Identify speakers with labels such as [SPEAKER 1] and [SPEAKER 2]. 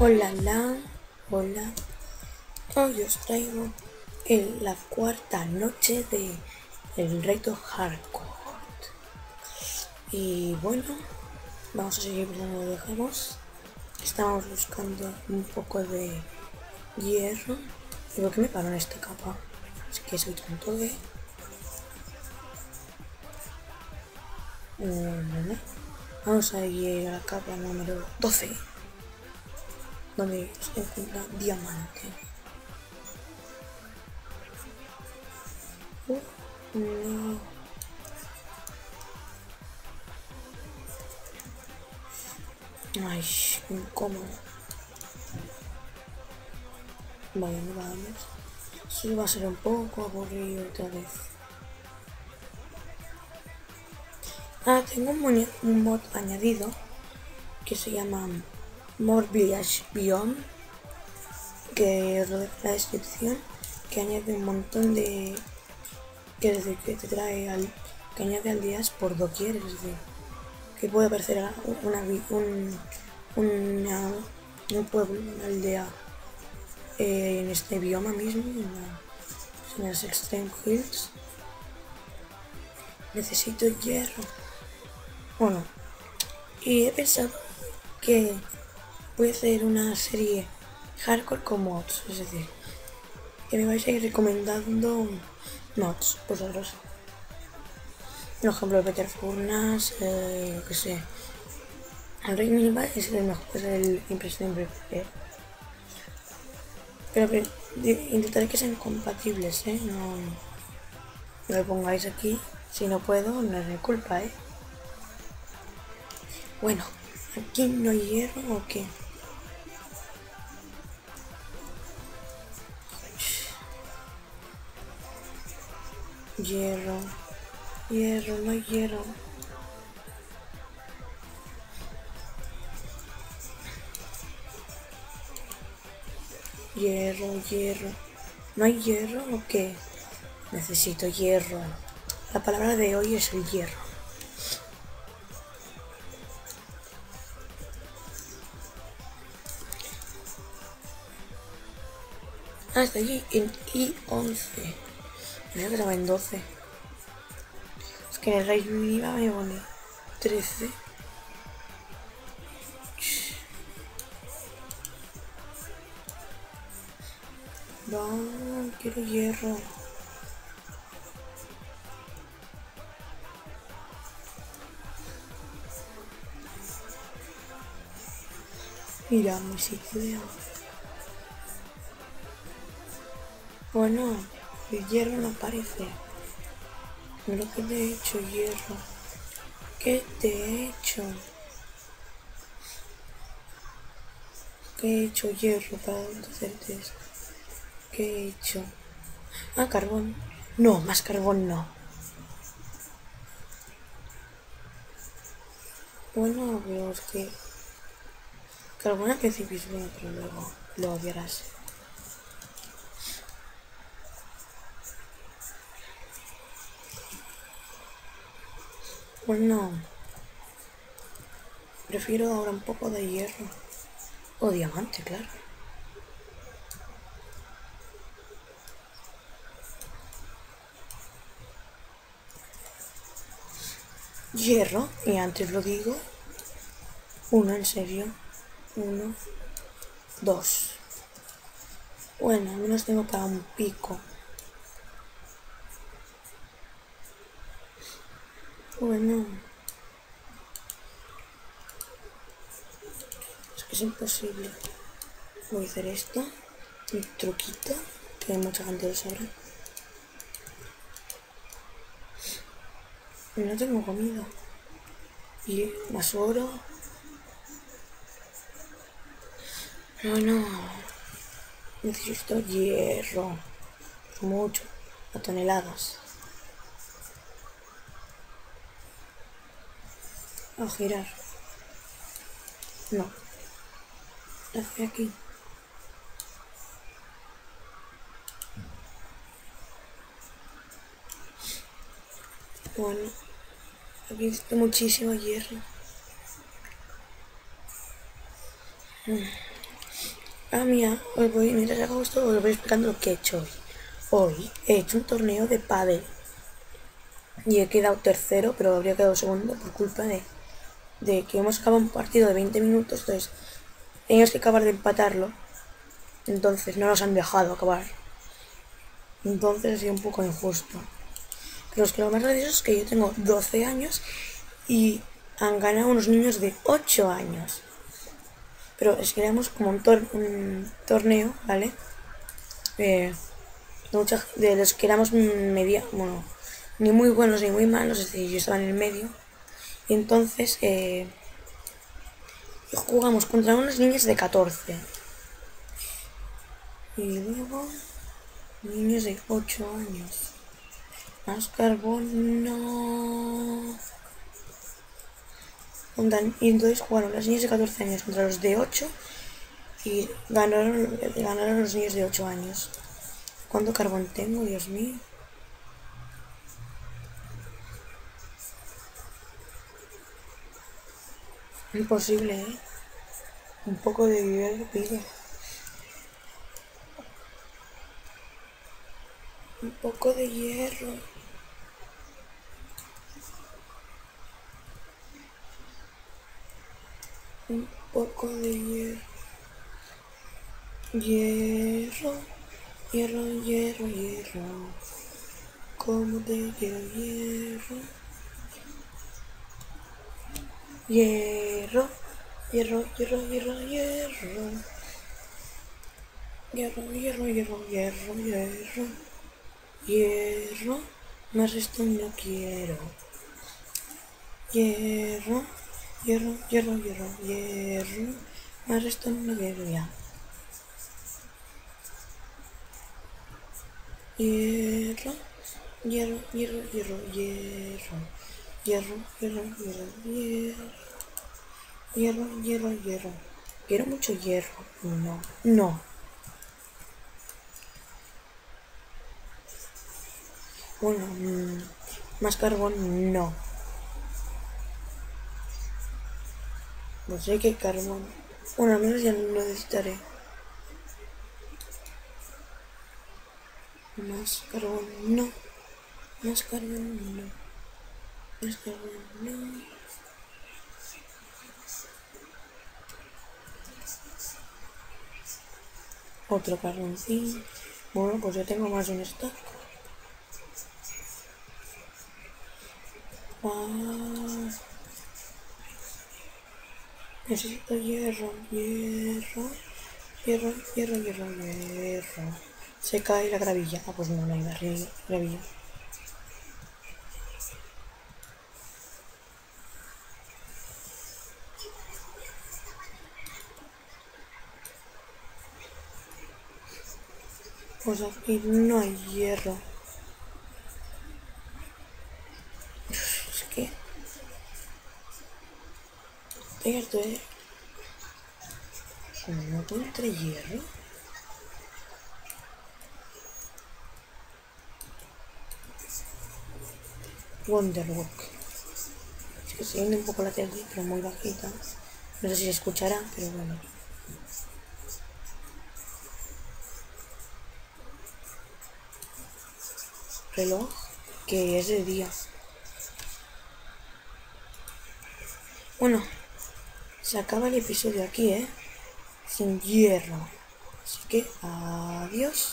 [SPEAKER 1] Hola, la, hola. Hoy os traigo la cuarta noche de el reto hardcore. Y bueno, vamos a seguir por donde lo dejamos. Estamos buscando un poco de hierro. ¿Y por qué me paro en esta capa? Es que soy tonto de... Mm, Vamos a ir a la capa número 12 donde se encuentra diamante. Uh, no. Ay, incómodo. Vale, no vamos. Eso va a ser un poco aburrido otra vez. Ah, tengo un, mod añadido que se llama More Village Beyond, que os lo dejo en la descripción, que añade un montón de. decir, que te trae al. que añade aldeas por doquier, es decir, que puede aparecer una, un, una- un pueblo, una aldea eh, en este bioma mismo, en, la- en las Extreme Hills. Necesito hierro. Bueno, y he pensado que voy a hacer una serie hardcore con mods, es decir, que me vais a ir recomendando mods vosotros. Por ejemplo, Peter Furnas, eh, yo qué sé. El Rey Minimal es el mejor, es el imprescindible. eh. Pero que- intentaré que sean compatibles, ¿eh? No, no lo pongáis aquí. Si no puedo, no es mi culpa, ¿eh? Bueno, ¿aquí no hay hierro o qué? Hierro, hierro, no hay hierro. Hierro, hierro. ¿No hay hierro o qué? Necesito hierro. La palabra de hoy es el hierro. Ah, está allí en I11. Creo que estaba en 12. Es que en el Rey Viva me pone 13. No, quiero hierro. Mira, mi sitio Bueno, el hierro no aparece. Mira que te he hecho hierro. ¿Qué te he hecho? ¿Qué he hecho hierro para hacerte esto? ¿Qué he hecho? Ah, carbón. No, más carbón no. Bueno, pero que... Carbón al principio es bueno, pero luego lo odiarás. Bueno, prefiero ahora un poco de hierro. O diamante, claro. Hierro, y antes lo digo. Uno, en serio. Uno, dos. Bueno, al menos tengo para un pico. Bueno. Es que es imposible. Voy a hacer esto. Un truquito. Que mucha gente lo sabrá. No tengo comida. Y más oro. No, no. Necesito hierro. Mucho. A toneladas. A girar. No. Hacia aquí. Bueno. Aquí necesito muchísimo hierro. Ah, mía, os voy, mientras hago esto, os voy explicando lo que he hecho hoy. Hoy he hecho un torneo de pádel. Y he quedado tercero, pero habría quedado segundo por culpa de, de que hemos acabado un partido de 20 minutos. Entonces, teníamos que acabar de empatarlo. Entonces, no nos han dejado acabar. Entonces, ha sido un poco injusto. Pero es que lo más gracioso es que yo tengo 12 años y han ganado unos niños de 8 años. Pero es que éramos como un, torneo, ¿vale? de, los que éramos media, bueno, ni muy buenos ni muy malos, es decir, yo estaba en el medio. Entonces eh, jugamos contra unos niños de 14. Y luego niños de 8 años. Más carbón, no. Y entonces jugaron las niñas de 14 años contra los de 8 y ganaron, ganaron los niños de 8 años. ¿Cuánto carbón tengo, Dios mío? Imposible, ¿eh? Un poco de hierro pide. Un poco de hierro. un poco de hierro. Hierro, hierro, hierro, hierro. Como te quiero hierro. Hierro, hierro, hierro, hierro, hierro. Hierro, hierro, hierro, hierro, hierro. Hierro, más esto no quiero. Hierro. Hierro, hierro, hierro, hierro. Más esto no quiero ya. Hierro, hierro, hierro, hierro, hierro. Hierro, hierro, hierro, hierro. Hierro, hierro, hierro. Quiero mucho hierro. No, no. Bueno, mm, más carbón, no. No sé qué carbón. Bueno, al menos ya no necesitaré. Más carbón, no. Más carbón, no. Más carbón, no. Otro carboncín. Bueno, pues ya tengo más un stock. Ah. Necesito hierro, hierro, hierro, hierro, hierro, hierro. Se cae la gravilla. Ah, pues no, no hay gravilla. Pues aquí no hay hierro. Esto es... No encuentre hierro. Wonderwalk. Es que se un poco la tele, pero muy bajita. No sé si se escuchará, pero bueno. Reloj que es de día. Bueno, se acaba el episodio aquí, ¿eh? Sin hierro. Así que, adiós.